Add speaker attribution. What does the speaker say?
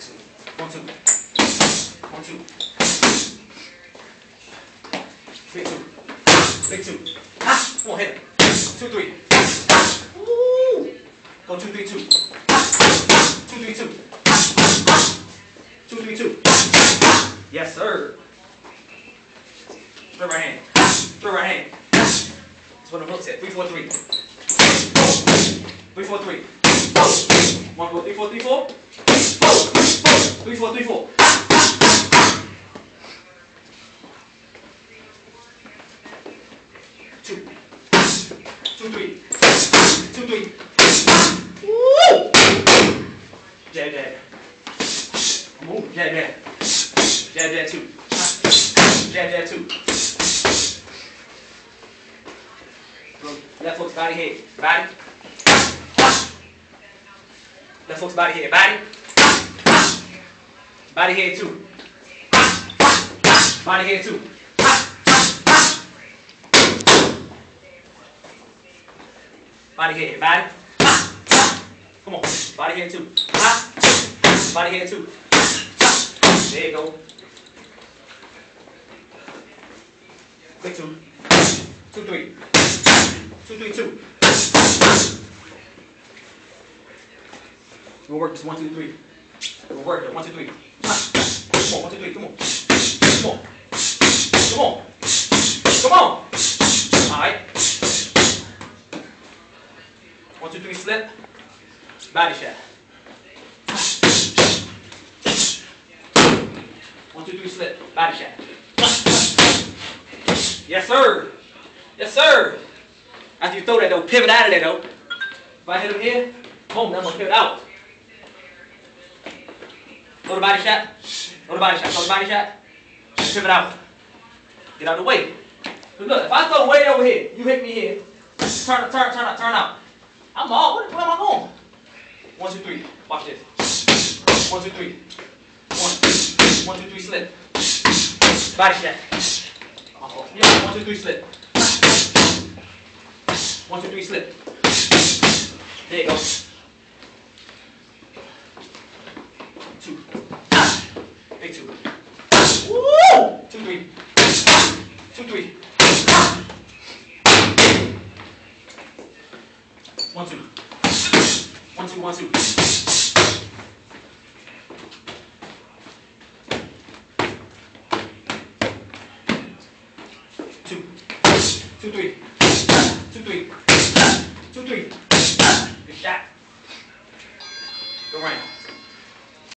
Speaker 1: Two. One, two. One, two. Big two. Big two. Ah, come on, hit it. Two, three. Woo! Go two, three, two. Two, three, two. Two, three, two. Yes, sir. Throw right hand. Throw right hand. That's what the hook said. Three, four, three. Three, four, three. One, four, three, four, three, four. Three, four, three, four. Two. Two, three. Two, three. Woo! Jab, jab. Move. Jab, jab. Jab, jab, two. Jab, jab, two. Left hook, body, head. Body. Left hook, body, head. Body. Body, head, two. Body, head, two. Body, head. Body. Come on. Body, head, two. Body, head, two. There you go. Quick two. Two, three. Two, three, two. We'll work this one, two, three. We'll work it. One, two, three. Come on, one, two, three. Come on. Come on. Come on. Come on. Alright. One, two, three, slip. Body shot. One, two, three, slip. Body shot. Yes, sir. Yes, sir. After you throw that though, pivot out of there though. If I hit him here, boom, I'm gonna pivot out. Throw the body shot. Throw the body shot. Throw the body shot. Pivot out. Get out of the way. Cause look, if I throw way over here, you hit me here. Turn, turn, turn out, turn out. I'm all. Where, where am I going? One, two, three. Watch this. One, two, three. One, one, two, three, slip. Body shot. Yeah, one, two, three, slip. One, two, three, slip. There you go. Two, three. Two, three. One, two. One, two, one, two. Two. Two, three. Two, three. Two, three. Good shot. Go round.